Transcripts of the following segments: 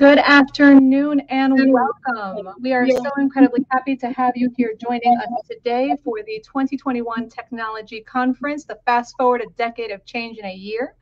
Good afternoon and welcome. We are so incredibly happy to have you here joining us today for the 2021 Technology Conference, the Fast Forward a Decade of Change in a Year.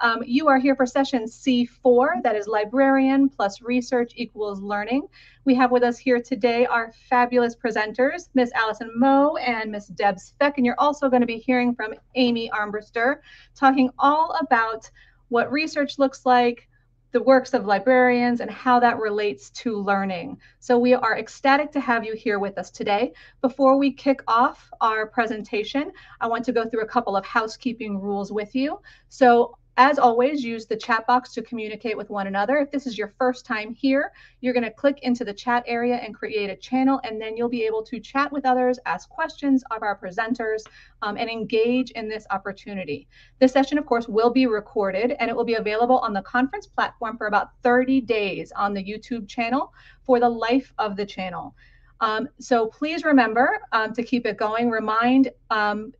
Um, you are here for session C4, that is librarian plus research equals learning. We have with us here today our fabulous presenters, Miss Alison Moe and Miss Deb Svec, and you're also going to be hearing from Amy Armbruster, talking all about what research looks like, the works of librarians and how that relates to learning. So we are ecstatic to have you here with us today. Before we kick off our presentation, I want to go through a couple of housekeeping rules with you. So as always, use the chat box to communicate with one another. If this is your first time here, you're going to click into the chat area and create a channel, and then you'll be able to chat with others, ask questions of our presenters, um, and engage in this opportunity. This session, of course, will be recorded, and it will be available on the conference platform for about 30 days on the YouTube channel for the life of the channel. Um, so please remember um, to keep it going. Remind, um,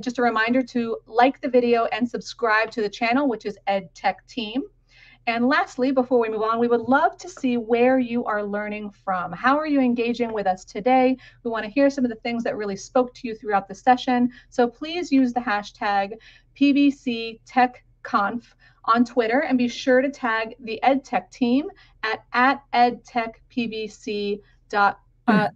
just a reminder to like the video and subscribe to the channel, which is EdTech Team. And lastly, before we move on, we would love to see where you are learning from. How are you engaging with us today? We want to hear some of the things that really spoke to you throughout the session. So please use the hashtag PBCTechConf on Twitter and be sure to tag the EdTech team at, at uh,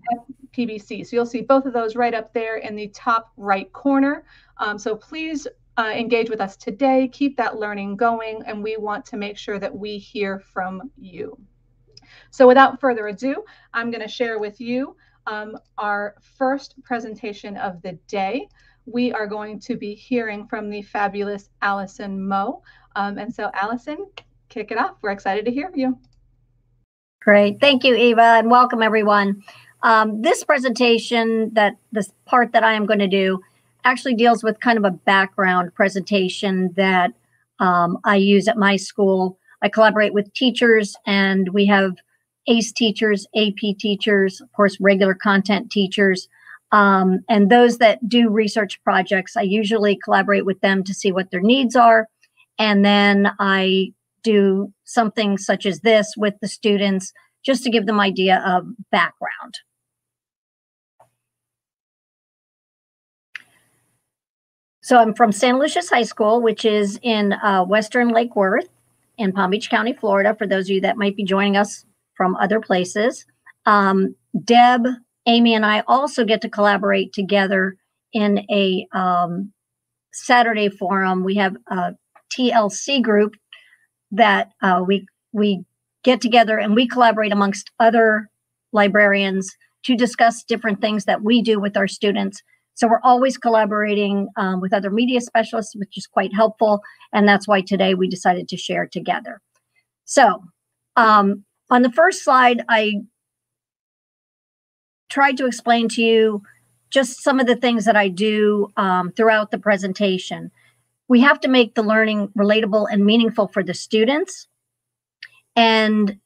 PBC. So you'll see both of those right up there in the top right corner. Um, so please uh, engage with us today. Keep that learning going, and we want to make sure that we hear from you. So without further ado, I'm going to share with you um, our first presentation of the day. We are going to be hearing from the fabulous Alison Moe. Um, and so Alison, kick it off. We're excited to hear you. Great. Thank you, Eva, and welcome everyone. Um, this presentation, that this part that I am going to do, actually deals with kind of a background presentation that um, I use at my school. I collaborate with teachers, and we have ACE teachers, AP teachers, of course, regular content teachers. Um, and those that do research projects, I usually collaborate with them to see what their needs are. And then I do something such as this with the students just to give them idea of background. So I'm from Santaluces High School, which is in uh, Western Lake Worth in Palm Beach County, Florida, for those of you that might be joining us from other places. Um, Deb, Amy, and I also get to collaborate together in a um, Saturday forum. We have a TLC group that uh, we we get together and we collaborate amongst other librarians to discuss different things that we do with our students. So we're always collaborating um, with other media specialists, which is quite helpful. And that's why today we decided to share together. So um, on the first slide, I tried to explain to you just some of the things that I do um, throughout the presentation we have to make the learning relatable and meaningful for the students. And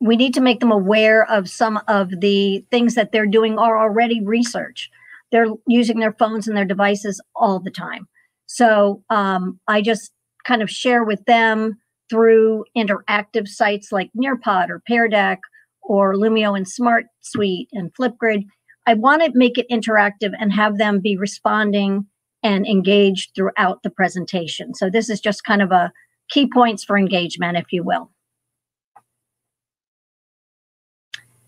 we need to make them aware of some of the things that they're doing are already research. They're using their phones and their devices all the time. So um, I just kind of share with them through interactive sites like Nearpod or Pear Deck or Lumio and Smart Suite and Flipgrid. I want to make it interactive and have them be responding and engaged throughout the presentation. So this is just kind of a key points for engagement, if you will.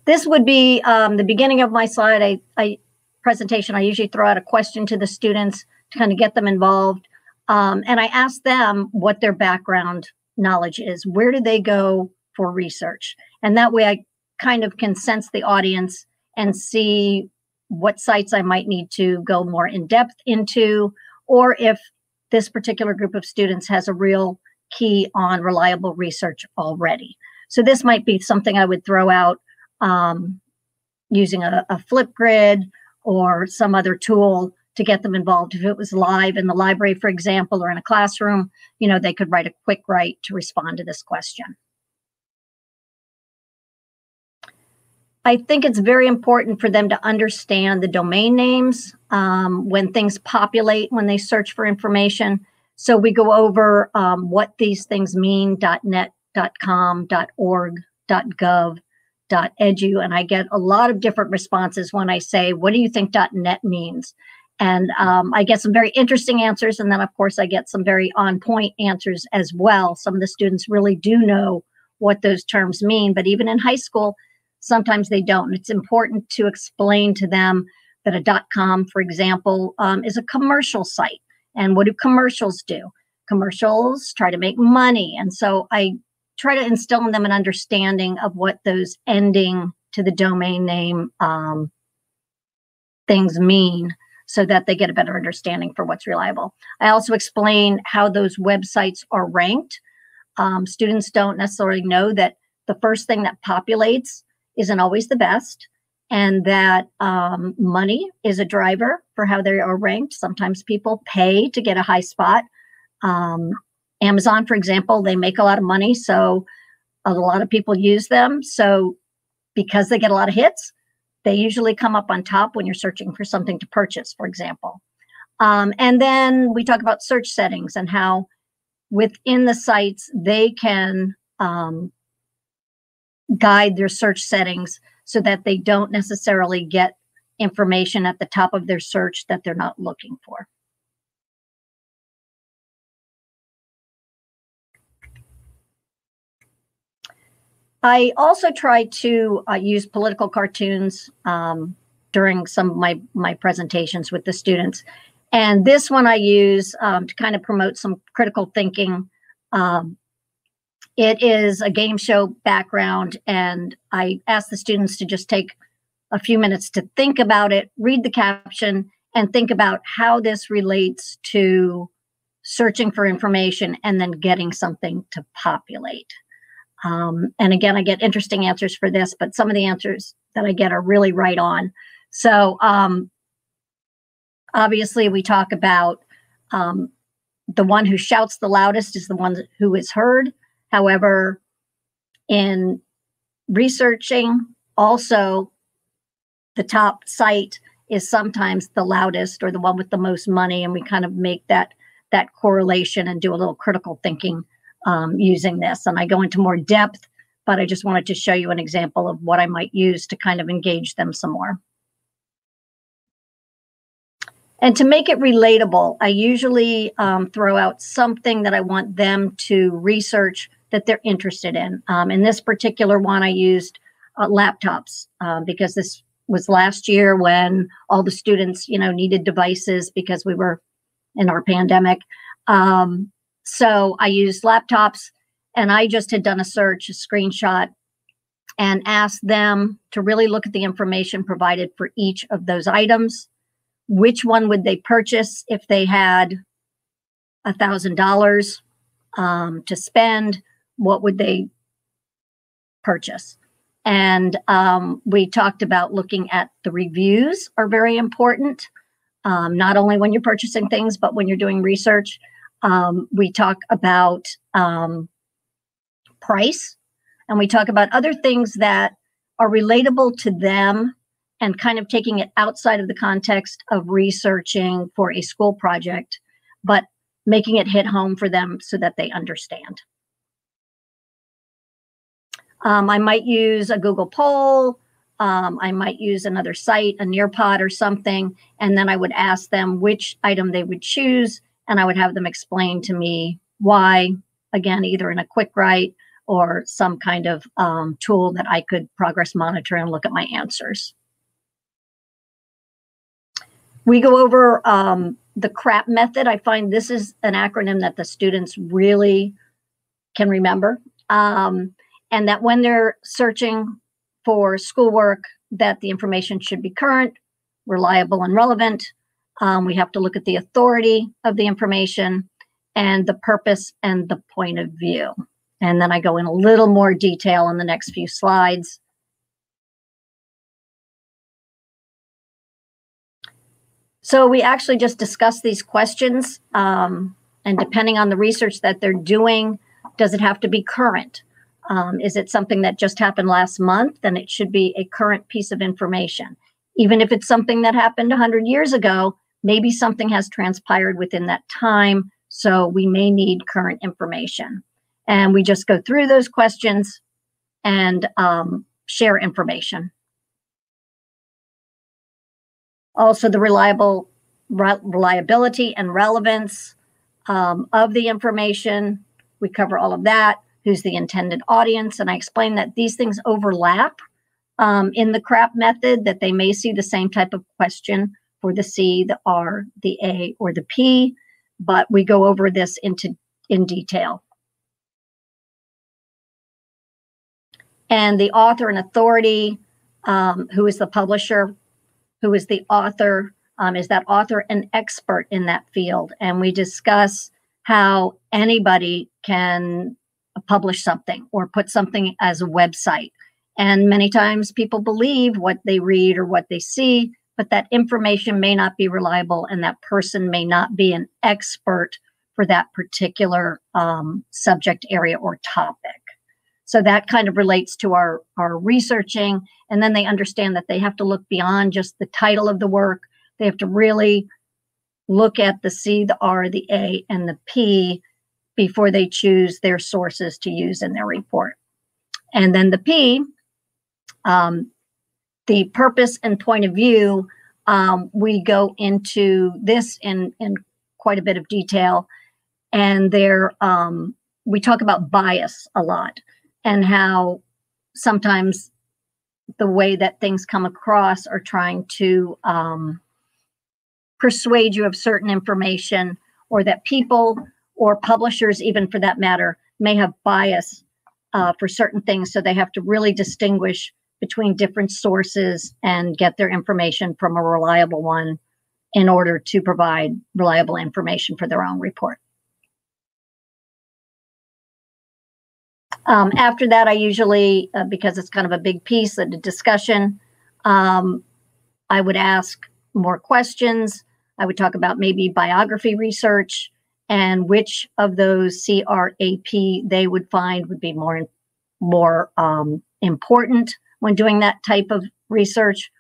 This would be um, the beginning of my slide I, I, presentation. I usually throw out a question to the students to kind of get them involved. Um, and I ask them what their background knowledge is. Where do they go for research? And that way I kind of can sense the audience and see what sites I might need to go more in depth into, or if this particular group of students has a real key on reliable research already. So this might be something I would throw out um, using a, a Flipgrid or some other tool to get them involved. If it was live in the library, for example, or in a classroom, you know, they could write a quick write to respond to this question. I think it's very important for them to understand the domain names um, when things populate, when they search for information. So we go over um, what these things mean, .net, .com, .org, .gov, .edu, and I get a lot of different responses when I say, "What do you think .net means?" And um, I get some very interesting answers, and then of course I get some very on-point answers as well. Some of the students really do know what those terms mean, but even in high school, sometimes they don't. It's important to explain to them that a dot .com, for example, um, is a commercial site. And what do commercials do? Commercials try to make money, and so I try to instill in them an understanding of what those ending to the domain name um, things mean so that they get a better understanding for what's reliable. I also explain how those websites are ranked. Um, students don't necessarily know that the first thing that populates isn't always the best and that um, money is a driver for how they are ranked. Sometimes people pay to get a high spot. Um, Amazon, for example, they make a lot of money, so a lot of people use them. So because they get a lot of hits, they usually come up on top when you're searching for something to purchase, for example. Um, and then we talk about search settings and how within the sites they can um, guide their search settings so that they don't necessarily get information at the top of their search that they're not looking for. I also try to uh, use political cartoons um, during some of my, my presentations with the students. And this one I use um, to kind of promote some critical thinking. Um, it is a game show background, and I ask the students to just take a few minutes to think about it, read the caption, and think about how this relates to searching for information and then getting something to populate. Um, and again, I get interesting answers for this, but some of the answers that I get are really right on. So um, obviously, we talk about um, the one who shouts the loudest is the one who is heard. However, in researching, also the top site is sometimes the loudest or the one with the most money, and we kind of make that that correlation and do a little critical thinking um, using this. And I go into more depth, but I just wanted to show you an example of what I might use to kind of engage them some more. And to make it relatable, I usually um, throw out something that I want them to research that they're interested in. Um, in this particular one, I used uh, laptops uh, because this was last year when all the students, you know, needed devices because we were in our pandemic. Um, so I used laptops and I just had done a search, a screenshot, and asked them to really look at the information provided for each of those items. Which one would they purchase if they had a thousand dollars um, to spend? What would they purchase? And um, we talked about looking at the reviews are very important, um, not only when you're purchasing things, but when you're doing research. Um, we talk about um, price, and we talk about other things that are relatable to them and kind of taking it outside of the context of researching for a school project, but making it hit home for them so that they understand. Um, I might use a Google poll. Um, I might use another site, a Nearpod or something, and then I would ask them which item they would choose and I would have them explain to me why, again, either in a quick write or some kind of um, tool that I could progress monitor and look at my answers. We go over um, the CRAP method. I find this is an acronym that the students really can remember. Um, and that when they're searching for schoolwork, that the information should be current, reliable, and relevant, um, we have to look at the authority of the information and the purpose and the point of view. And then I go in a little more detail in the next few slides. So we actually just discussed these questions. Um, and depending on the research that they're doing, does it have to be current? Um, is it something that just happened last month? Then it should be a current piece of information. Even if it's something that happened 100 years ago, Maybe something has transpired within that time, so we may need current information. And we just go through those questions and um, share information. Also, the reliable re reliability and relevance um, of the information. We cover all of that. Who's the intended audience? And I explain that these things overlap um, in the CRAP method, that they may see the same type of question for the C, the R, the A, or the P, but we go over this into in detail. And the author and authority, um, who is the publisher, who is the author, um, is that author an expert in that field? And we discuss how anybody can publish something or put something as a website. And many times people believe what they read or what they see, but that information may not be reliable and that person may not be an expert for that particular um, subject area or topic. So that kind of relates to our, our researching. And then they understand that they have to look beyond just the title of the work. They have to really look at the C, the R, the A, and the P before they choose their sources to use in their report. And then the P, um, the purpose and point of view, um, we go into this in, in quite a bit of detail. And there, um, we talk about bias a lot and how sometimes the way that things come across are trying to um, persuade you of certain information or that people or publishers, even for that matter, may have bias uh, for certain things. So they have to really distinguish between different sources and get their information from a reliable one in order to provide reliable information for their own report. Um, after that, I usually, uh, because it's kind of a big piece of the discussion, um, I would ask more questions. I would talk about maybe biography research and which of those CRAP they would find would be more more um, important when doing that type of research.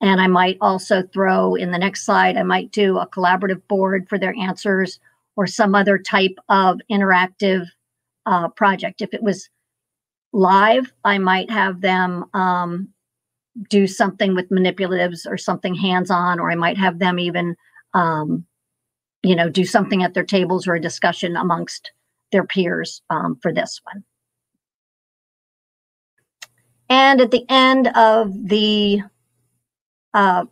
And I might also throw in the next slide, I might do a collaborative board for their answers or some other type of interactive uh, project. If it was live, I might have them um, do something with manipulatives or something hands-on, or I might have them even, um, you know, do something at their tables or a discussion amongst their peers um, for this one. And at the end of the uh,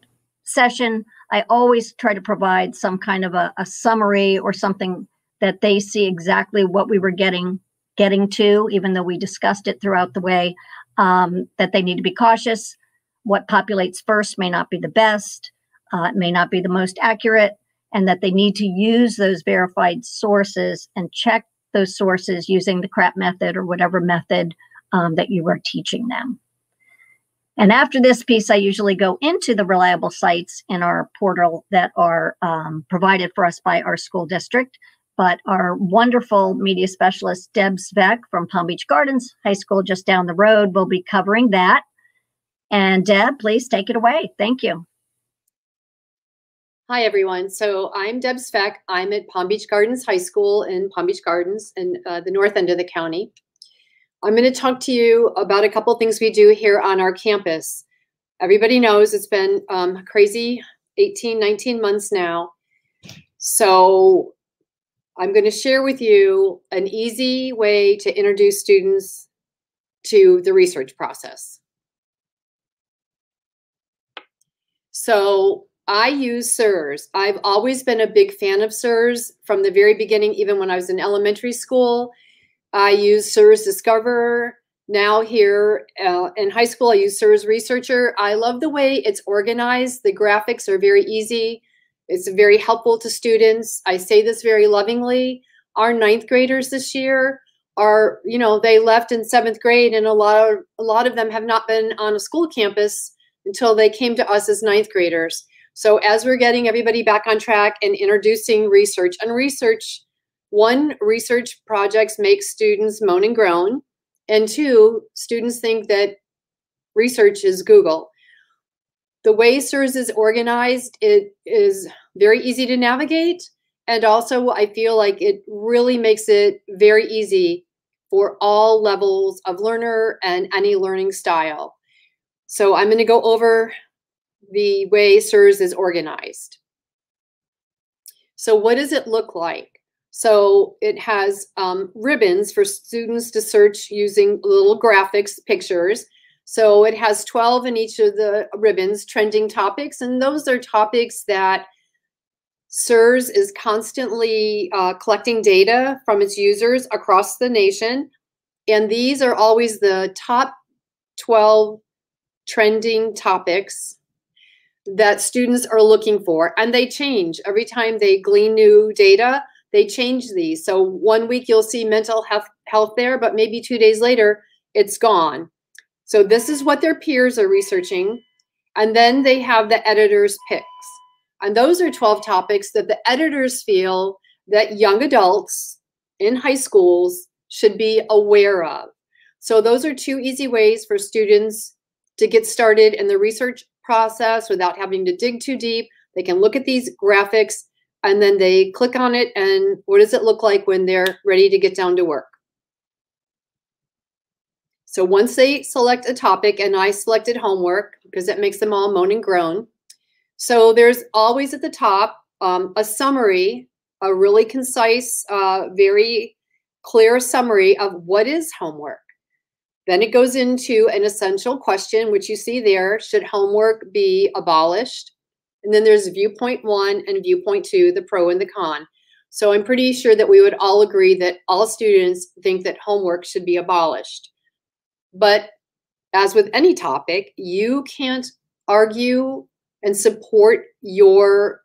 session, I always try to provide some kind of a, a, summary or something that they see exactly what we were getting getting to, even though we discussed it throughout the way, um, that they need to be cautious. What populates first may not be the best, uh, it may not be the most accurate, and that they need to use those verified sources and check those sources using the CRAP method or whatever method um, that you are teaching them. And after this piece, I usually go into the reliable sites in our portal that are um, provided for us by our school district. But our wonderful media specialist, Deb Svec from Palm Beach Gardens High School, just down the road, will be covering that. And Deb, please take it away. Thank you. Hi, everyone. So I'm Deb Svec. I'm at Palm Beach Gardens High School in Palm Beach Gardens in uh, the north end of the county. I'm going to talk to you about a couple things we do here on our campus. Everybody knows it's been um, crazy 18, 19 months now. So I'm going to share with you an easy way to introduce students to the research process. So I use SIRS. I've always been a big fan of SIRS from the very beginning, even when I was in elementary school. I use SIRS Discover. Now here uh, in high school, I use SIRS Researcher. I love the way it's organized. The graphics are very easy. It's very helpful to students. I say this very lovingly. Our ninth graders this year are, you know, they left in seventh grade and a lot of, a lot of them have not been on a school campus until they came to us as ninth graders. So as we're getting everybody back on track and introducing research and research one, research projects make students moan and groan. And two, students think that research is Google. The way SIRS is organized, it is very easy to navigate. And also, I feel like it really makes it very easy for all levels of learner and any learning style. So I'm going to go over the way SIRS is organized. So what does it look like? So it has um, ribbons for students to search using little graphics, pictures. So it has 12 in each of the ribbons, trending topics. And those are topics that SIRS is constantly uh, collecting data from its users across the nation. And these are always the top 12 trending topics that students are looking for. And they change every time they glean new data, they change these. So one week you'll see mental health, health there, but maybe two days later, it's gone. So this is what their peers are researching. And then they have the editor's picks. And those are 12 topics that the editors feel that young adults in high schools should be aware of. So those are two easy ways for students to get started in the research process without having to dig too deep. They can look at these graphics and then they click on it and what does it look like when they're ready to get down to work. So once they select a topic, and I selected homework because it makes them all moan and groan. So there's always at the top um, a summary, a really concise, uh, very clear summary of what is homework. Then it goes into an essential question, which you see there, should homework be abolished? And then there's viewpoint one and viewpoint two, the pro and the con. So I'm pretty sure that we would all agree that all students think that homework should be abolished. But as with any topic, you can't argue and support your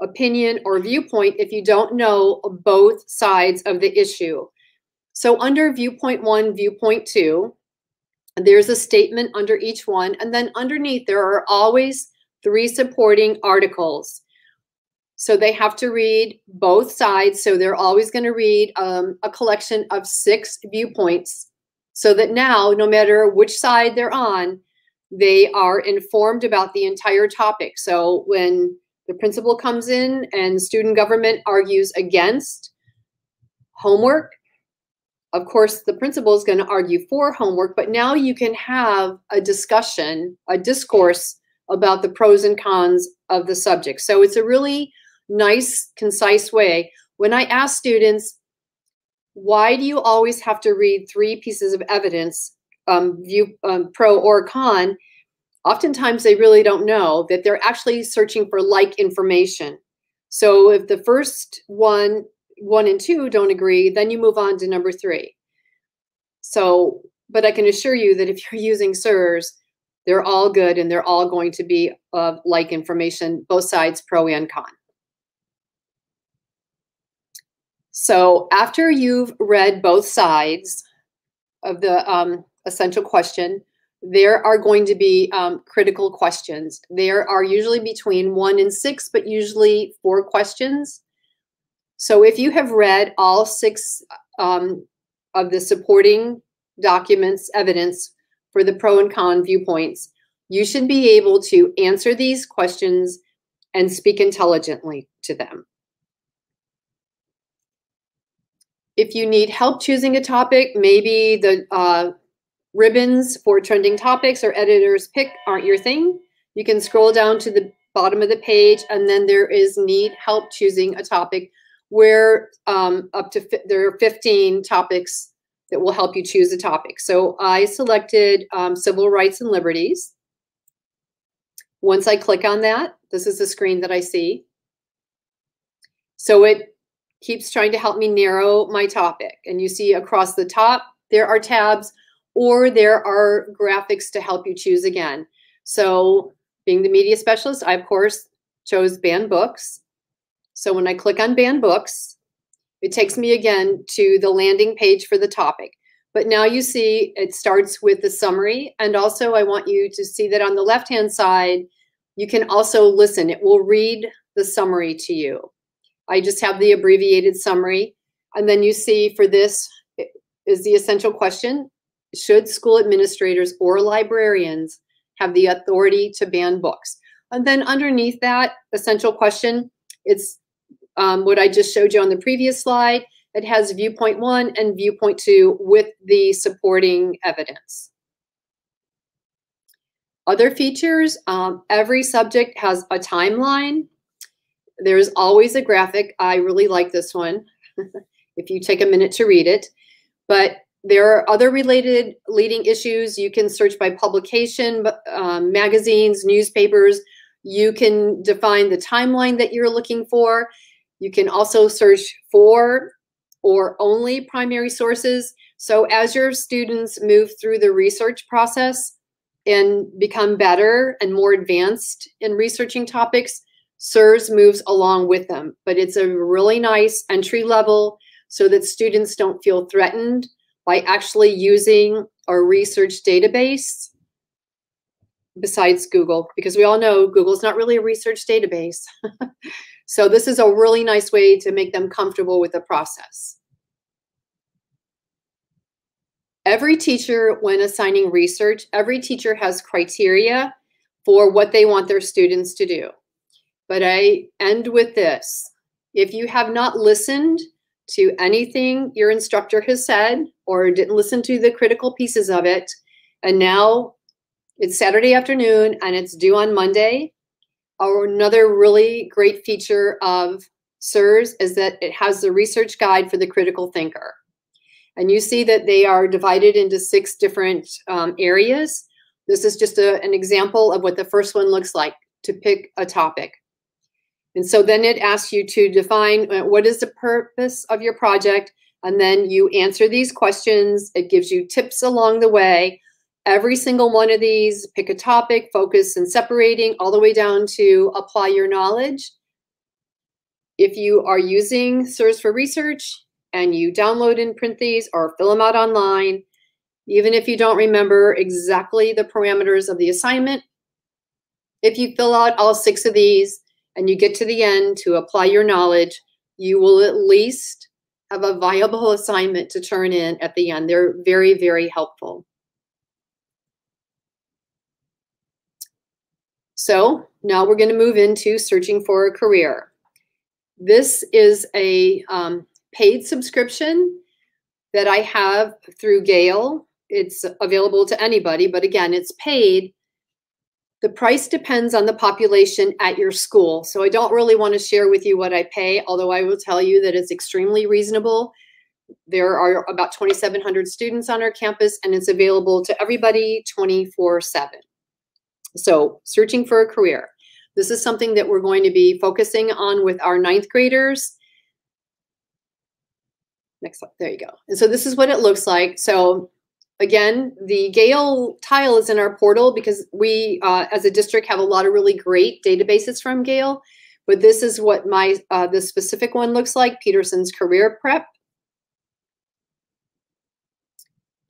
opinion or viewpoint if you don't know both sides of the issue. So under viewpoint one, viewpoint two, there's a statement under each one. And then underneath, there are always three supporting articles. So they have to read both sides. So they're always going to read um, a collection of six viewpoints so that now, no matter which side they're on, they are informed about the entire topic. So when the principal comes in and student government argues against homework, of course, the principal is going to argue for homework, but now you can have a discussion, a discourse about the pros and cons of the subject. So it's a really nice, concise way. When I ask students, why do you always have to read three pieces of evidence, um, view um, pro or con? Oftentimes they really don't know that they're actually searching for like information. So if the first one, one and two don't agree, then you move on to number three. So, but I can assure you that if you're using SIRS, they're all good and they're all going to be of like information, both sides, pro and con. So after you've read both sides of the um, essential question, there are going to be um, critical questions. There are usually between one and six, but usually four questions. So if you have read all six um, of the supporting documents, evidence for the pro and con viewpoints, you should be able to answer these questions and speak intelligently to them. If you need help choosing a topic, maybe the uh, ribbons for trending topics or editor's pick aren't your thing, you can scroll down to the bottom of the page and then there is need help choosing a topic where um, up to there are 15 topics that will help you choose a topic. So I selected um, civil rights and liberties. Once I click on that, this is the screen that I see. So it keeps trying to help me narrow my topic. And you see across the top, there are tabs or there are graphics to help you choose again. So being the media specialist, I of course chose banned books. So when I click on banned books, it takes me again to the landing page for the topic. But now you see it starts with the summary. And also I want you to see that on the left-hand side, you can also listen. It will read the summary to you. I just have the abbreviated summary. And then you see for this is the essential question. Should school administrators or librarians have the authority to ban books? And then underneath that essential question, it's um, what I just showed you on the previous slide. It has viewpoint one and viewpoint two with the supporting evidence. Other features, um, every subject has a timeline. There's always a graphic. I really like this one if you take a minute to read it. But there are other related leading issues. You can search by publication, um, magazines, newspapers. You can define the timeline that you're looking for. You can also search for or only primary sources. So as your students move through the research process and become better and more advanced in researching topics, SIRS moves along with them. But it's a really nice entry level so that students don't feel threatened by actually using our research database besides Google, because we all know Google's not really a research database. so this is a really nice way to make them comfortable with the process. Every teacher, when assigning research, every teacher has criteria for what they want their students to do. But I end with this. If you have not listened to anything your instructor has said or didn't listen to the critical pieces of it, and now it's Saturday afternoon and it's due on Monday, another really great feature of SIRS is that it has the research guide for the critical thinker. And you see that they are divided into six different um, areas. This is just a, an example of what the first one looks like to pick a topic. And so then it asks you to define uh, what is the purpose of your project, and then you answer these questions. It gives you tips along the way. Every single one of these, pick a topic, focus and separating, all the way down to apply your knowledge. If you are using SIRS for research, and you download and print these or fill them out online, even if you don't remember exactly the parameters of the assignment, if you fill out all six of these and you get to the end to apply your knowledge, you will at least have a viable assignment to turn in at the end. They're very, very helpful. So now we're going to move into searching for a career. This is a um, paid subscription that I have through Gale. It's available to anybody, but again, it's paid. The price depends on the population at your school. So I don't really want to share with you what I pay, although I will tell you that it's extremely reasonable. There are about 2,700 students on our campus, and it's available to everybody 24 7. So, searching for a career. This is something that we're going to be focusing on with our ninth graders Next slide. There you go. And so this is what it looks like. So again, the Gale tile is in our portal because we, uh, as a district, have a lot of really great databases from Gale. But this is what my uh, the specific one looks like, Peterson's Career Prep.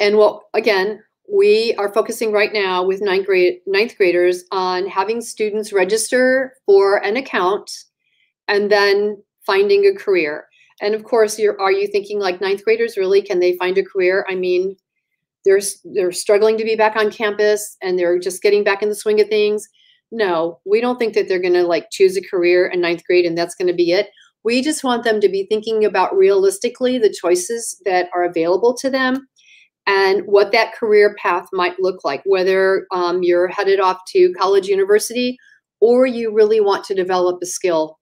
And what, again, we are focusing right now with ninth, grade, ninth graders on having students register for an account and then finding a career. And of course, you're are you thinking like ninth graders really can they find a career? I mean, they're they're struggling to be back on campus and they're just getting back in the swing of things. No, we don't think that they're going to like choose a career in ninth grade and that's going to be it. We just want them to be thinking about realistically the choices that are available to them and what that career path might look like, whether um, you're headed off to college, university, or you really want to develop a skill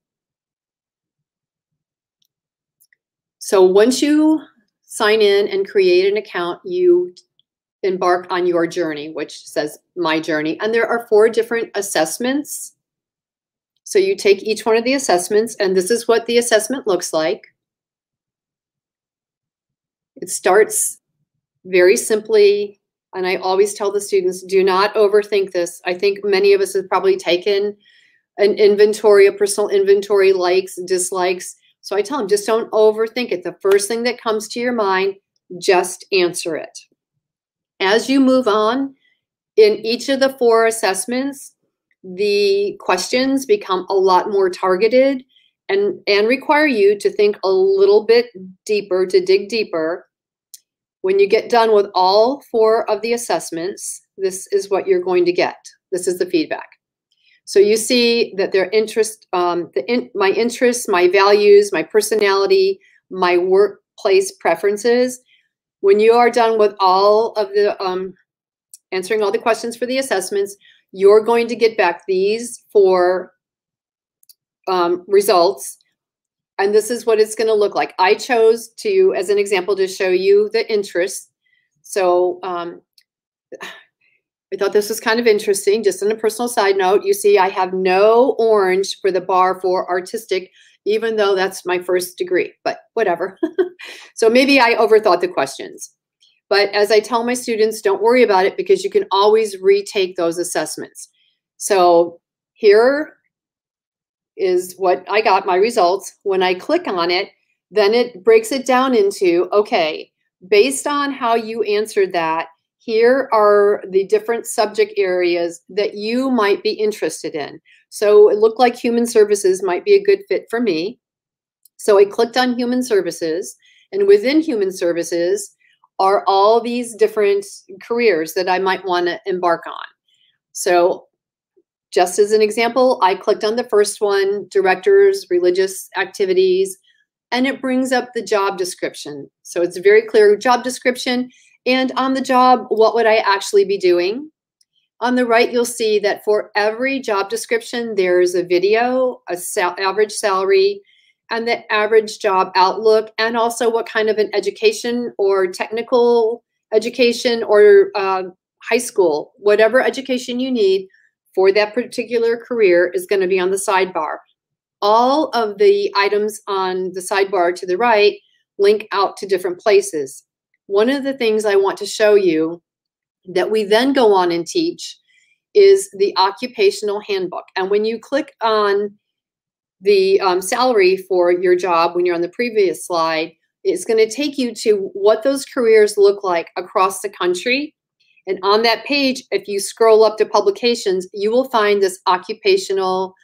So once you sign in and create an account, you embark on your journey, which says my journey. And there are four different assessments. So you take each one of the assessments, and this is what the assessment looks like. It starts very simply, and I always tell the students, do not overthink this. I think many of us have probably taken an inventory, a personal inventory, likes, dislikes, so I tell them just don't overthink it. The first thing that comes to your mind, just answer it. As you move on, in each of the four assessments, the questions become a lot more targeted and, and require you to think a little bit deeper, to dig deeper. When you get done with all four of the assessments, this is what you're going to get. This is the feedback. So you see that their interest, um, the in, my interests, my values, my personality, my workplace preferences. When you are done with all of the um, answering all the questions for the assessments, you're going to get back these four um, results. And this is what it's going to look like. I chose to, as an example, to show you the interest. So um, I thought this was kind of interesting. Just on a personal side note, you see I have no orange for the bar for artistic, even though that's my first degree, but whatever. so maybe I overthought the questions. But as I tell my students, don't worry about it because you can always retake those assessments. So here is what I got my results. When I click on it, then it breaks it down into, okay, based on how you answered that, here are the different subject areas that you might be interested in. So it looked like human services might be a good fit for me. So I clicked on human services and within human services are all these different careers that I might want to embark on. So just as an example, I clicked on the first one, directors, religious activities, and it brings up the job description. So it's a very clear job description and on the job, what would I actually be doing? On the right, you'll see that for every job description, there's a video, a sal average salary, and the average job outlook, and also what kind of an education or technical education or uh, high school, whatever education you need for that particular career is going to be on the sidebar. All of the items on the sidebar to the right link out to different places one of the things I want to show you that we then go on and teach is the occupational handbook. And when you click on the um, salary for your job when you're on the previous slide, it's going to take you to what those careers look like across the country. And on that page, if you scroll up to publications, you will find this occupational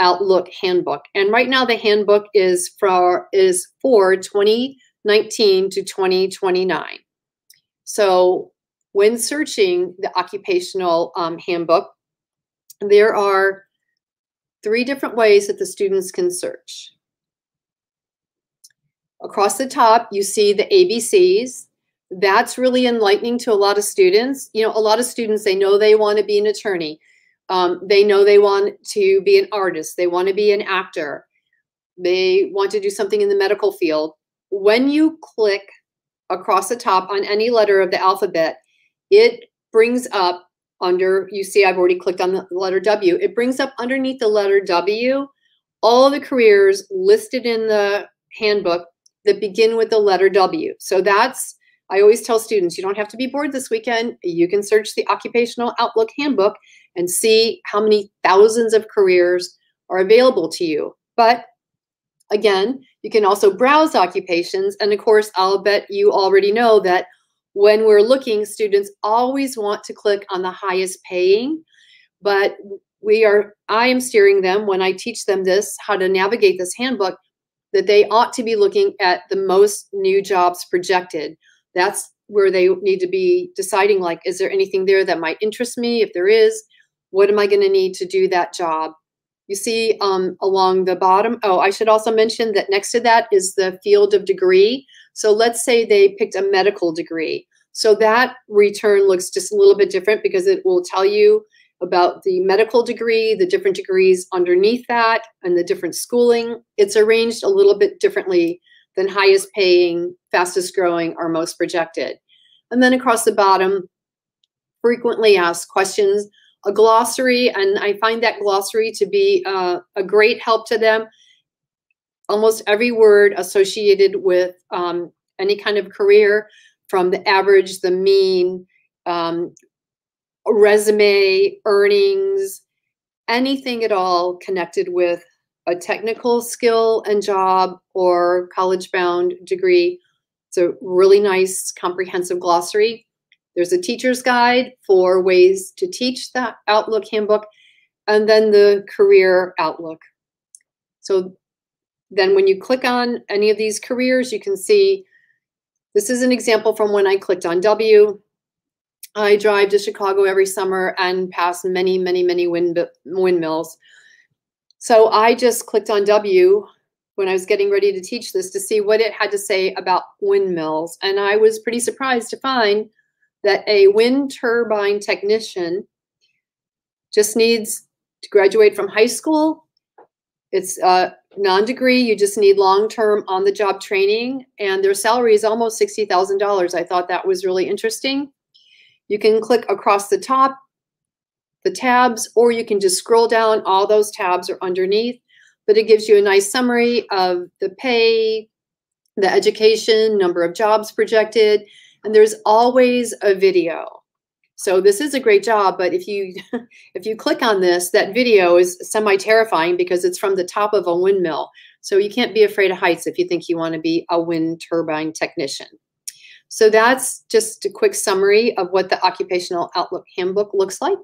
outlook handbook. And right now the handbook is for is for 2019 to 2029. So when searching the occupational um, handbook, there are three different ways that the students can search. Across the top, you see the ABCs. That's really enlightening to a lot of students. You know, a lot of students, they know they want to be an attorney. Um, they know they want to be an artist. They want to be an actor. They want to do something in the medical field when you click across the top on any letter of the alphabet, it brings up under, you see I've already clicked on the letter W, it brings up underneath the letter W all the careers listed in the handbook that begin with the letter W. So that's, I always tell students, you don't have to be bored this weekend. You can search the Occupational Outlook Handbook and see how many thousands of careers are available to you. But again, you can also browse occupations. And of course, I'll bet you already know that when we're looking, students always want to click on the highest paying, but we are, I am steering them when I teach them this, how to navigate this handbook, that they ought to be looking at the most new jobs projected. That's where they need to be deciding like, is there anything there that might interest me? If there is, what am I going to need to do that job? You see um, along the bottom, oh, I should also mention that next to that is the field of degree. So let's say they picked a medical degree. So that return looks just a little bit different because it will tell you about the medical degree, the different degrees underneath that, and the different schooling. It's arranged a little bit differently than highest paying, fastest growing, or most projected. And then across the bottom, frequently asked questions a glossary, and I find that glossary to be uh, a great help to them. Almost every word associated with um, any kind of career, from the average, the mean, um, resume, earnings, anything at all connected with a technical skill and job or college bound degree. It's a really nice comprehensive glossary. There's a teacher's guide for ways to teach the Outlook handbook, and then the career Outlook. So then when you click on any of these careers, you can see this is an example from when I clicked on W. I drive to Chicago every summer and pass many, many, many wind, windmills. So I just clicked on W when I was getting ready to teach this to see what it had to say about windmills. And I was pretty surprised to find that a wind turbine technician just needs to graduate from high school. It's a non-degree. You just need long-term on-the-job training, and their salary is almost $60,000. I thought that was really interesting. You can click across the top, the tabs, or you can just scroll down. All those tabs are underneath, but it gives you a nice summary of the pay, the education, number of jobs projected, and there's always a video. So this is a great job, but if you if you click on this, that video is semi-terrifying because it's from the top of a windmill. So you can't be afraid of heights if you think you want to be a wind turbine technician. So that's just a quick summary of what the Occupational Outlook Handbook looks like.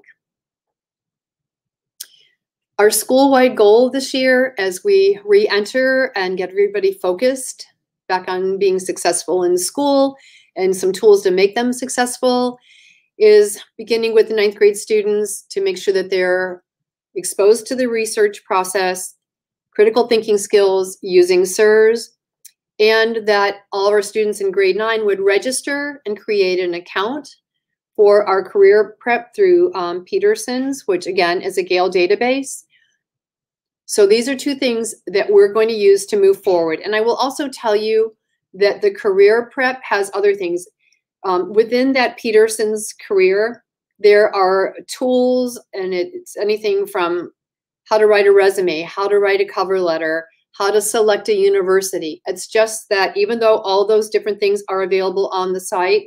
Our school-wide goal this year as we re-enter and get everybody focused back on being successful in school and some tools to make them successful is beginning with the ninth grade students to make sure that they're exposed to the research process, critical thinking skills using SIRS, and that all of our students in grade nine would register and create an account for our career prep through um, Peterson's, which again is a Gale database. So these are two things that we're going to use to move forward. And I will also tell you that the career prep has other things. Um, within that Peterson's career, there are tools, and it's anything from how to write a resume, how to write a cover letter, how to select a university. It's just that even though all those different things are available on the site,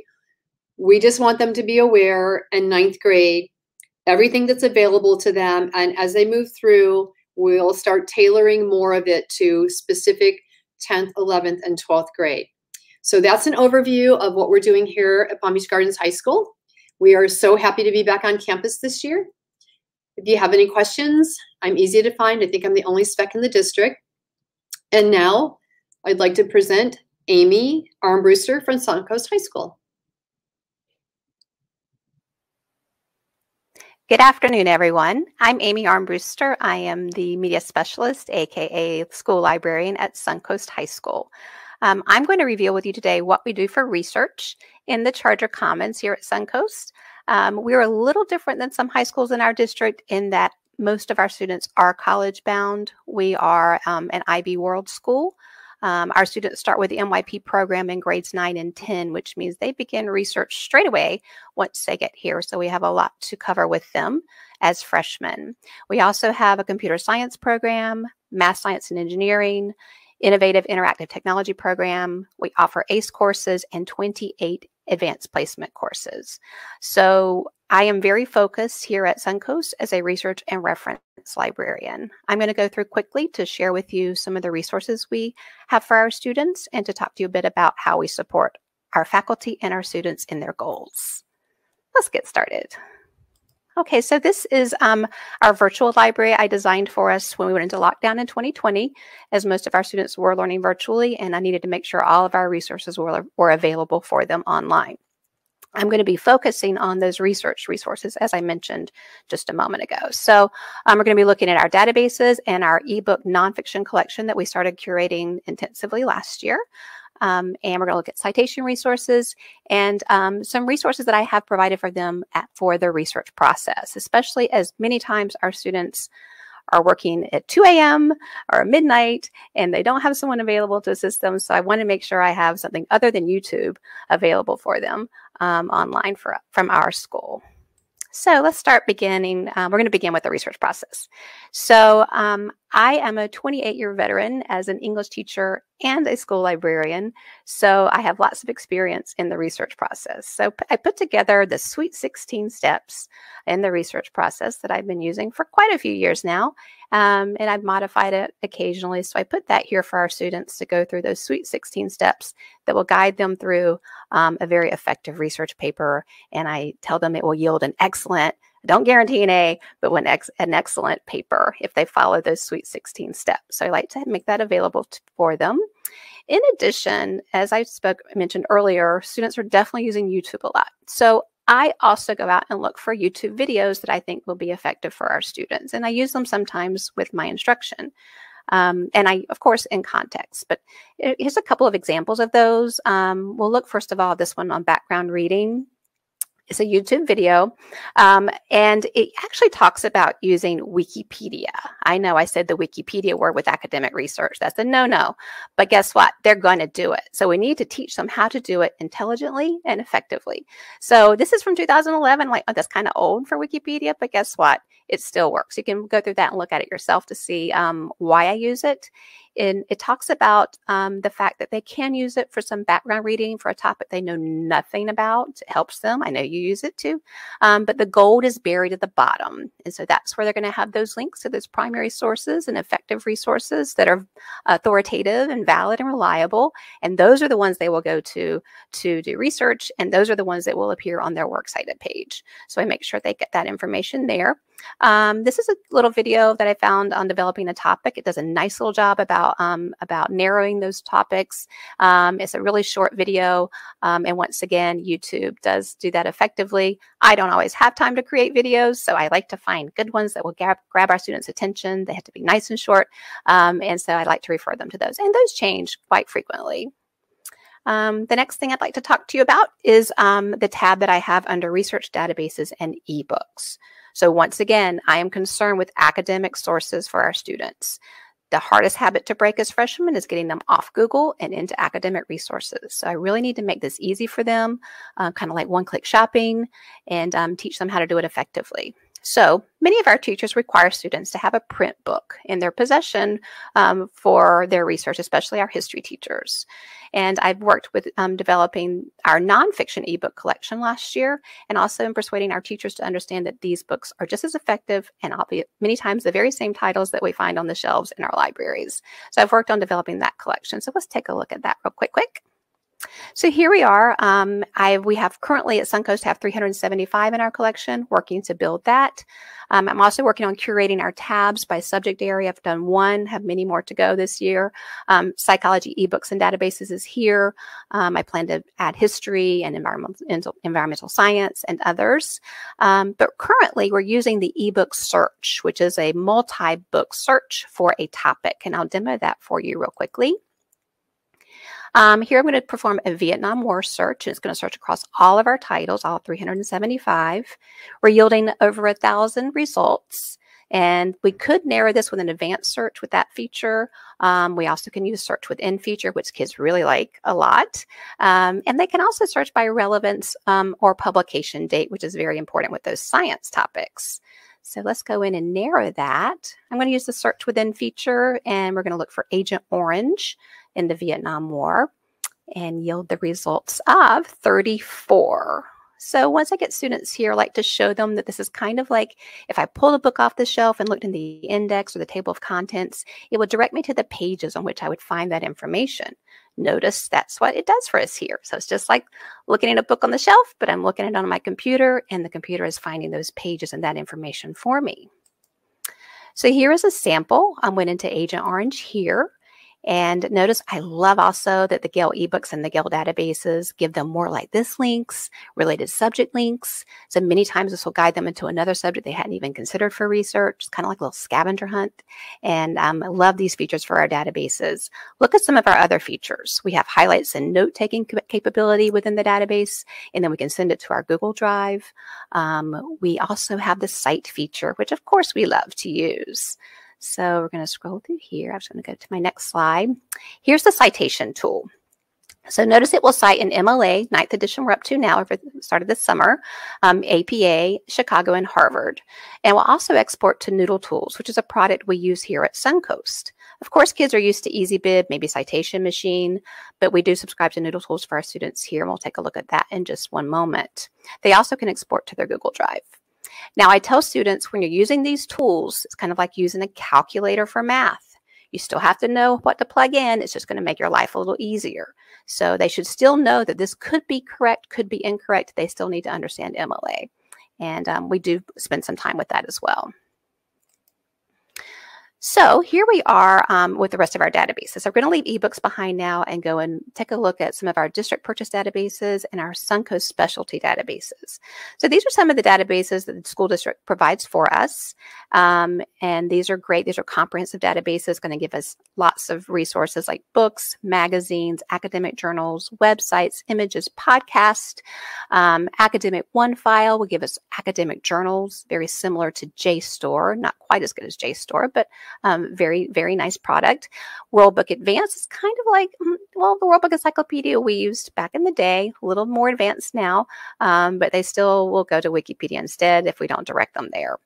we just want them to be aware in ninth grade, everything that's available to them. And as they move through, we'll start tailoring more of it to specific 10th, 11th, and 12th grade. So that's an overview of what we're doing here at Palm Beach Gardens High School. We are so happy to be back on campus this year. If you have any questions, I'm easy to find. I think I'm the only spec in the district. And now I'd like to present Amy Armbruster from Suncoast High School. Good afternoon, everyone. I'm Amy Armbruster. I am the media specialist, aka school librarian at Suncoast High School. Um, I'm going to reveal with you today what we do for research in the Charger Commons here at Suncoast. Um, we're a little different than some high schools in our district in that most of our students are college bound. We are um, an IB World School. Um, our students start with the MYP program in grades 9 and 10, which means they begin research straight away once they get here. So we have a lot to cover with them as freshmen. We also have a computer science program, math science and engineering, innovative interactive technology program. We offer ACE courses and 28 advanced placement courses. So I am very focused here at Suncoast as a research and reference librarian. I'm going to go through quickly to share with you some of the resources we have for our students and to talk to you a bit about how we support our faculty and our students in their goals. Let's get started. Okay, so this is um, our virtual library I designed for us when we went into lockdown in 2020, as most of our students were learning virtually, and I needed to make sure all of our resources were, were available for them online. I'm going to be focusing on those research resources, as I mentioned just a moment ago. So um, we're going to be looking at our databases and our ebook nonfiction collection that we started curating intensively last year. Um, and we're going to look at citation resources and um, some resources that I have provided for them at, for their research process, especially as many times our students are working at 2 a.m. or midnight and they don't have someone available to assist them. So I want to make sure I have something other than YouTube available for them um, online for, from our school. So let's start beginning. Um, we're going to begin with the research process. So um, I am a 28 year veteran as an English teacher and a school librarian. So I have lots of experience in the research process. So I put together the Sweet 16 steps in the research process that I've been using for quite a few years now. Um, and I've modified it occasionally. So I put that here for our students to go through those Sweet 16 steps that will guide them through um, a very effective research paper. And I tell them it will yield an excellent don't guarantee an A, but when ex an excellent paper if they follow those Sweet 16 steps. So I like to make that available for them. In addition, as I spoke mentioned earlier, students are definitely using YouTube a lot. So I also go out and look for YouTube videos that I think will be effective for our students. And I use them sometimes with my instruction. Um, and I, of course, in context. But here's a couple of examples of those. Um, we'll look first of all this one on background reading. It's a YouTube video, um, and it actually talks about using Wikipedia. I know I said the Wikipedia word with academic research. That's a no-no. But guess what? They're going to do it. So we need to teach them how to do it intelligently and effectively. So this is from 2011. Like, oh, that's kind of old for Wikipedia, but guess what? It still works. You can go through that and look at it yourself to see um, why I use it and it talks about um, the fact that they can use it for some background reading for a topic they know nothing about. It helps them. I know you use it too. Um, but the gold is buried at the bottom. And so that's where they're going to have those links to those primary sources and effective resources that are authoritative and valid and reliable. And those are the ones they will go to to do research. And those are the ones that will appear on their works cited page. So I make sure they get that information there. Um, this is a little video that I found on developing a topic. It does a nice little job about um, about narrowing those topics. Um, it's a really short video, um, and once again, YouTube does do that effectively. I don't always have time to create videos, so I like to find good ones that will grab, grab our students' attention. They have to be nice and short, um, and so I like to refer them to those. And those change quite frequently. Um, the next thing I'd like to talk to you about is um, the tab that I have under research databases and ebooks. So once again, I am concerned with academic sources for our students. The hardest habit to break as freshmen is getting them off Google and into academic resources. So I really need to make this easy for them, uh, kind of like one-click shopping, and um, teach them how to do it effectively. So many of our teachers require students to have a print book in their possession um, for their research, especially our history teachers. And I've worked with um, developing our nonfiction ebook collection last year, and also in persuading our teachers to understand that these books are just as effective and many times the very same titles that we find on the shelves in our libraries. So I've worked on developing that collection. So let's take a look at that real quick, quick. So here we are. Um, I, we have currently at Suncoast have 375 in our collection, working to build that. Um, I'm also working on curating our tabs by subject area. I've done one, have many more to go this year. Um, psychology ebooks and databases is here. Um, I plan to add history and environmental, environmental science and others. Um, but currently we're using the ebook search, which is a multi-book search for a topic. And I'll demo that for you real quickly. Um, here I'm going to perform a Vietnam War search, and it's going to search across all of our titles, all 375. We're yielding over a thousand results. And we could narrow this with an advanced search with that feature. Um, we also can use search within feature, which kids really like a lot. Um, and they can also search by relevance um, or publication date, which is very important with those science topics. So let's go in and narrow that. I'm going to use the search within feature and we're going to look for Agent Orange in the Vietnam War and yield the results of 34. So once I get students here, I like to show them that this is kind of like if I pulled a book off the shelf and looked in the index or the table of contents, it would direct me to the pages on which I would find that information. Notice that's what it does for us here. So it's just like looking at a book on the shelf, but I'm looking at it on my computer and the computer is finding those pages and that information for me. So here is a sample. I went into Agent Orange here and notice I love also that the Gale ebooks and the Gale databases give them more like this links, related subject links. So many times this will guide them into another subject they hadn't even considered for research. It's kind of like a little scavenger hunt. And um, I love these features for our databases. Look at some of our other features. We have highlights and note taking capability within the database, and then we can send it to our Google Drive. Um, we also have the cite feature, which of course we love to use. So we're going to scroll through here. I'm just going to go to my next slide. Here's the citation tool. So notice it will cite an MLA, ninth edition we're up to now, started this summer, um, APA, Chicago, and Harvard. And we'll also export to Noodle Tools, which is a product we use here at Suncoast. Of course, kids are used to EasyBib, maybe Citation Machine, but we do subscribe to Noodle Tools for our students here, and we'll take a look at that in just one moment. They also can export to their Google Drive. Now, I tell students when you're using these tools, it's kind of like using a calculator for math. You still have to know what to plug in. It's just going to make your life a little easier. So they should still know that this could be correct, could be incorrect. They still need to understand MLA. And um, we do spend some time with that as well. So here we are um, with the rest of our databases. So we're going to leave ebooks behind now and go and take a look at some of our district purchase databases and our Suncoast specialty databases. So these are some of the databases that the school district provides for us. Um, and these are great. These are comprehensive databases going to give us lots of resources like books, magazines, academic journals, websites, images, podcasts. Um, academic One File will give us academic journals, very similar to JSTOR, not quite as good as JSTOR, but um, very, very nice product. World Book Advanced is kind of like, mm, well, the World Book Encyclopedia we used back in the day, a little more advanced now, um, but they still will go to Wikipedia instead if we don't direct them there.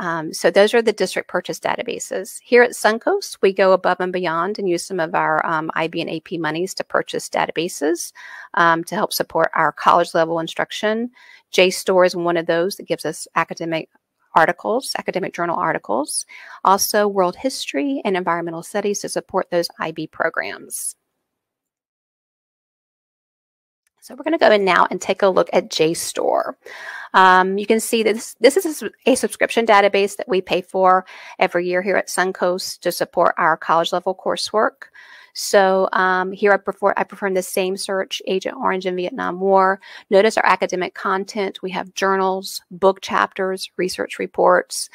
Um, so those are the district purchase databases. Here at Suncoast, we go above and beyond and use some of our um, IB and AP monies to purchase databases um, to help support our college level instruction. JSTOR is one of those that gives us academic articles, academic journal articles, also world history and environmental studies to support those IB programs. So we're going to go in now and take a look at JSTOR. Um, you can see this, this is a, a, subscription database that we pay for every year here at Suncoast to support our college level coursework. So um, here I perform, I perform the same search, Agent Orange and Vietnam War. Notice our academic content. We have journals, book chapters, research reports.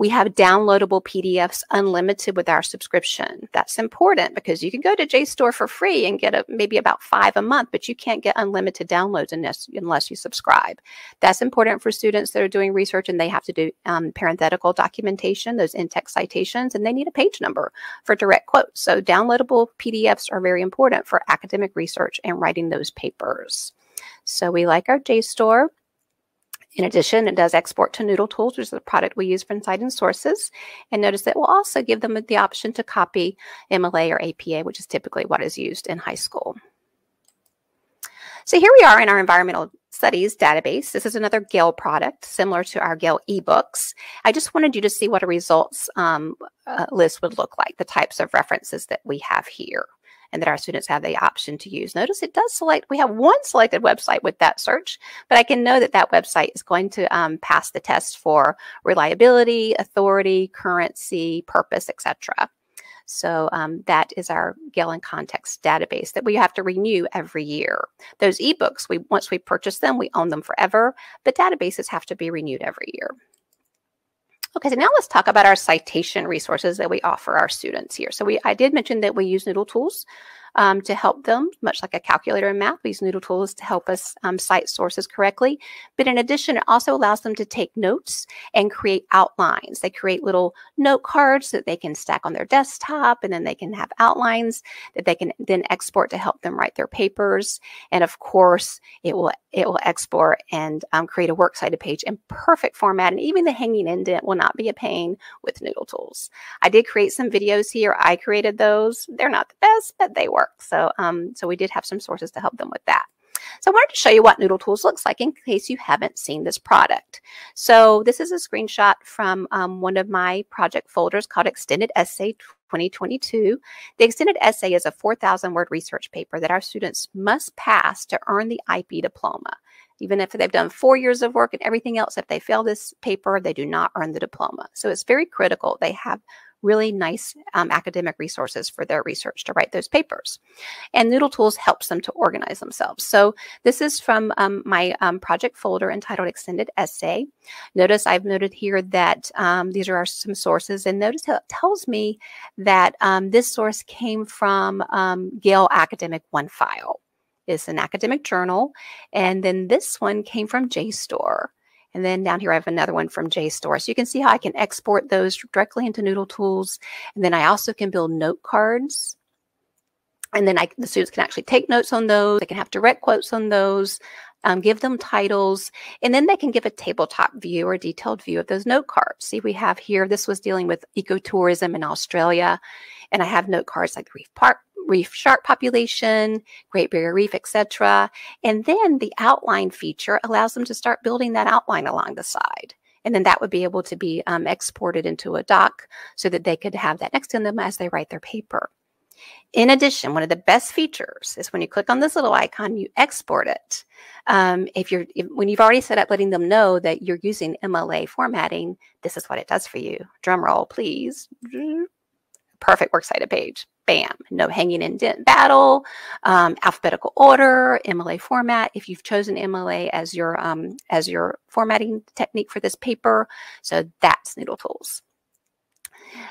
We have downloadable PDFs unlimited with our subscription. That's important because you can go to JSTOR for free and get a, maybe about five a month, but you can't get unlimited downloads unless, unless you subscribe. That's important for students that are doing research and they have to do um, parenthetical documentation, those in-text citations, and they need a page number for direct quotes. So downloadable PDFs are very important for academic research and writing those papers. So we like our JSTOR. In addition, it does export to Noodle Tools, which is the product we use for Insight Sources. And notice that we'll also give them the option to copy MLA or APA, which is typically what is used in high school. So here we are in our environmental studies database. This is another Gale product, similar to our Gale ebooks. I just wanted you to see what a results um, uh, list would look like, the types of references that we have here and that our students have the option to use. Notice it does select, we have one selected website with that search, but I can know that that website is going to um, pass the test for reliability, authority, currency, purpose, etc. So um, that is our Gale in Context database that we have to renew every year. Those ebooks, we once we purchase them, we own them forever, but databases have to be renewed every year. Okay, so now let's talk about our citation resources that we offer our students here. So we, I did mention that we use Noodle Tools um, to help them, much like a calculator in math. We use Noodle Tools to help us um, cite sources correctly. But in addition, it also allows them to take notes and create outlines. They create little note cards that they can stack on their desktop, and then they can have outlines that they can then export to help them write their papers. And of course, it will it will export and um, create a works cited page in perfect format. And even the hanging indent will not be a pain with Noodle Tools. I did create some videos here. I created those. They're not the best, but they work work. So, um, so we did have some sources to help them with that. So I wanted to show you what Noodle Tools looks like in case you haven't seen this product. So this is a screenshot from um, one of my project folders called Extended Essay 2022. The Extended Essay is a 4,000 word research paper that our students must pass to earn the IB diploma. Even if they've done four years of work and everything else, if they fail this paper, they do not earn the diploma. So it's very critical. They have really nice um, academic resources for their research to write those papers. And Noodle Tools helps them to organize themselves. So this is from um, my um, project folder entitled Extended Essay. Notice I've noted here that um, these are some sources and notice how it tells me that um, this source came from um, Gale Academic One File. It's an academic journal. And then this one came from JSTOR. And then down here, I have another one from JSTOR. So you can see how I can export those directly into Noodle Tools. And then I also can build note cards. And then I, the students can actually take notes on those. They can have direct quotes on those, um, give them titles, and then they can give a tabletop view or detailed view of those note cards. See, we have here, this was dealing with ecotourism in Australia. And I have note cards like Reef Park, reef shark population, Great Barrier Reef, etc. And then the outline feature allows them to start building that outline along the side. And then that would be able to be um, exported into a doc so that they could have that next to them as they write their paper. In addition, one of the best features is when you click on this little icon, you export it. Um, if you're if, when you've already set up letting them know that you're using MLA formatting, this is what it does for you. Drum roll, please. Perfect works cited page. Bam. No hanging indent battle, um, alphabetical order, MLA format. If you've chosen MLA as your um, as your formatting technique for this paper, so that's Noodle Tools.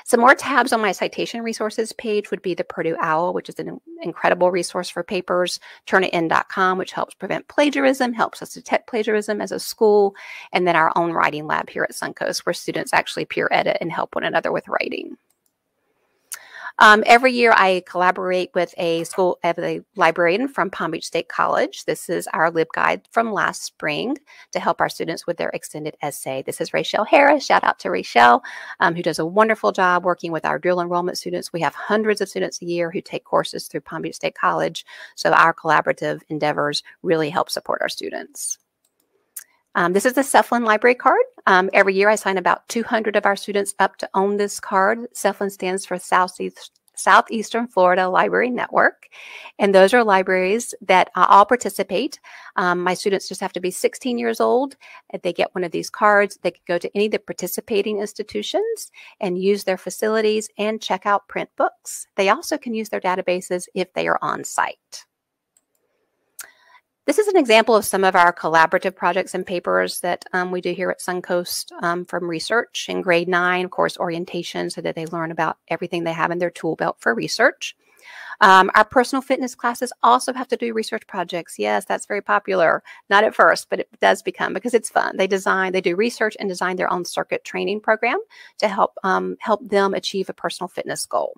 Some more tabs on my citation resources page would be the Purdue OWL, which is an incredible resource for papers, turnitin.com, which helps prevent plagiarism, helps us detect plagiarism as a school, and then our own writing lab here at Suncoast, where students actually peer edit and help one another with writing. Um, every year, I collaborate with a school, a librarian from Palm Beach State College. This is our LibGuide from last spring to help our students with their extended essay. This is Rachel Harris. Shout out to Rachel, um, who does a wonderful job working with our dual enrollment students. We have hundreds of students a year who take courses through Palm Beach State College. So our collaborative endeavors really help support our students. Um, this is the SEFLIN Library card. Um, every year I sign about 200 of our students up to own this card. SEFLIN stands for Southeast, Southeastern Florida Library Network. And those are libraries that all participate. Um, my students just have to be 16 years old. They get one of these cards, they can go to any of the participating institutions and use their facilities and check out print books. They also can use their databases if they are on site. This is an example of some of our collaborative projects and papers that um, we do here at Suncoast um, from research in grade nine, of course, orientation, so that they learn about everything they have in their tool belt for research. Um, our personal fitness classes also have to do research projects. Yes, that's very popular. Not at first, but it does become because it's fun. They design, they do research and design their own circuit training program to help um, help them achieve a personal fitness goal.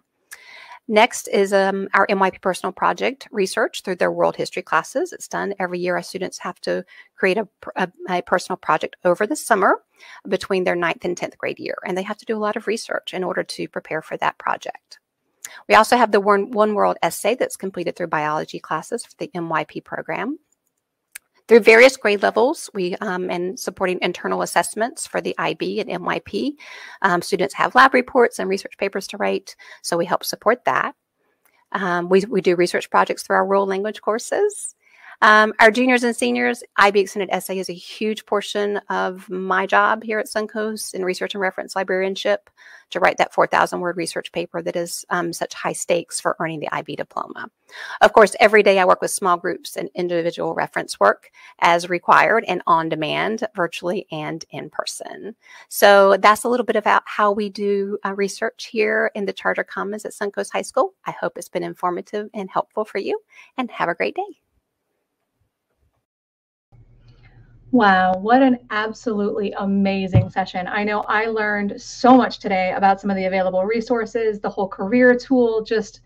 Next is um, our MYP personal project research through their world history classes. It's done every year. Our students have to create a, a, a, personal project over the summer between their ninth and 10th grade year. And they have to do a lot of research in order to prepare for that project. We also have the One, One World essay that's completed through biology classes for the MYP program through various grade levels we um, and supporting internal assessments for the IB and MYP. Um, students have lab reports and research papers to write, so we help support that. Um, we, we do research projects through our world language courses. Um, our juniors and seniors, IB Extended Essay is a huge portion of my job here at Suncoast in research and reference librarianship to write that 4,000 word research paper that is um, such high stakes for earning the IB diploma. Of course, every day I work with small groups and individual reference work as required and on demand, virtually and in person. So that's a little bit about how we do uh, research here in the Charger Commons at Suncoast High School. I hope it's been informative and helpful for you and have a great day. Wow, what an absolutely amazing session. I know I learned so much today about some of the available resources, the whole career tool, just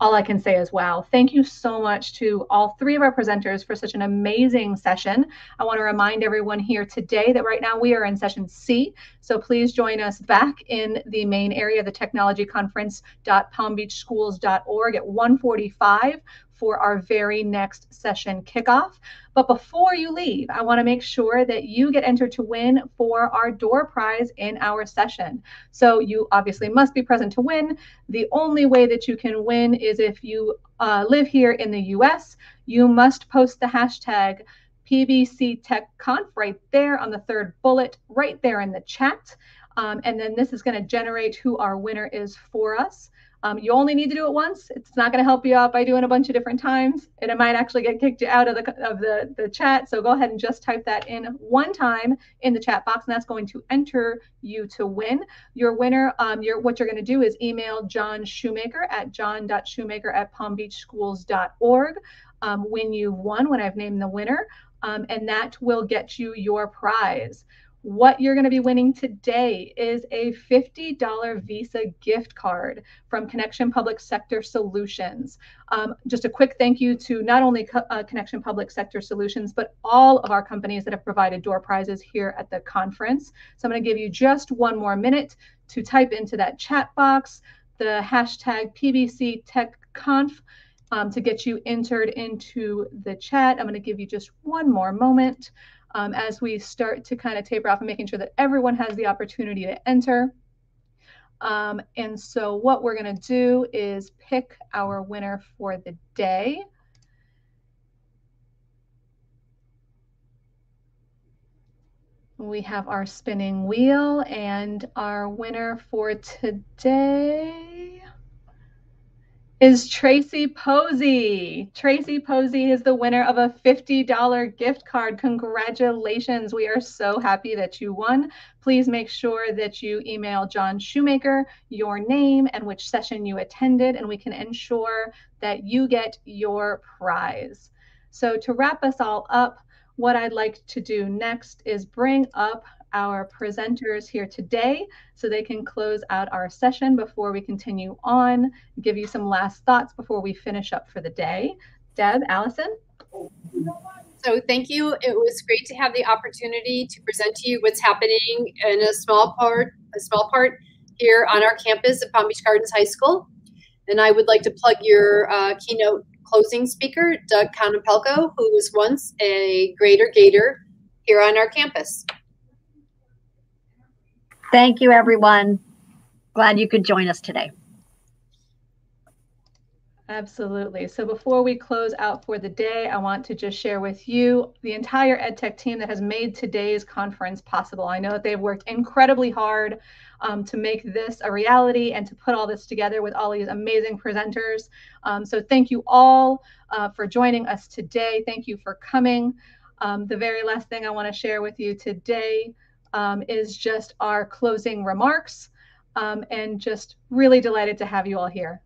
all I can say is wow. Thank you so much to all three of our presenters for such an amazing session. I want to remind everyone here today that right now we are in session C. So please join us back in the main area, the technology conference.palmbeachschools.org at 145 for our very next session kickoff. But before you leave, I want to make sure that you get entered to win for our door prize in our session. So you obviously must be present to win. The only way that you can win is if you uh, live here in the US. You must post the hashtag PBC Tech Conf right there on the third bullet, right there in the chat. Um, and then this is going to generate who our winner is for us. Um, you only need to do it once. It's not going to help you out by doing a bunch of different times, and it might actually get kicked out of the of the the chat. So go ahead and just type that in one time in the chat box, and that's going to enter you to win. Your winner, um, your what you're going to do is email John Shoemaker at john.shoemaker at palmbeachschools.org um, when you've won, when I've named the winner, um, and that will get you your prize. What you're going to be winning today is a $50 Visa gift card from Connection Public Sector Solutions. Um, just a quick thank you to not only Co uh, Connection Public Sector Solutions, but all of our companies that have provided door prizes here at the conference. So I'm going to give you just one more minute to type into that chat box the hashtag PBC Tech Conf. Um, to get you entered into the chat. I'm going to give you just one more moment um, as we start to kind of taper off and making sure that everyone has the opportunity to enter. Um, and so what we're going to do is pick our winner for the day. We have our spinning wheel and our winner for today is Tracy Posey. Tracy Posey is the winner of a $50 gift card. Congratulations. We are so happy that you won. Please make sure that you email John Shoemaker your name and which session you attended, and we can ensure that you get your prize. So, to wrap us all up, what I'd like to do next is bring up our presenters here today so they can close out our session before we continue on, give you some last thoughts before we finish up for the day. Deb, Alison? So thank you. It was great to have the opportunity to present to you what's happening in a small part, a small part here on our campus at Palm Beach Gardens High School. And I would like to plug your uh, keynote closing speaker, Doug Konopelko, who was once a Greater Gator here on our campus. Thank you, everyone. Glad you could join us today. Absolutely. So before we close out for the day, I want to just share with you the entire EdTech team that has made today's conference possible. I know that they've worked incredibly hard um, to make this a reality and to put all this together with all these amazing presenters. Um, so thank you all uh, for joining us today. Thank you for coming. Um, the very last thing I want to share with you today um, is just our closing remarks um, and just really delighted to have you all here.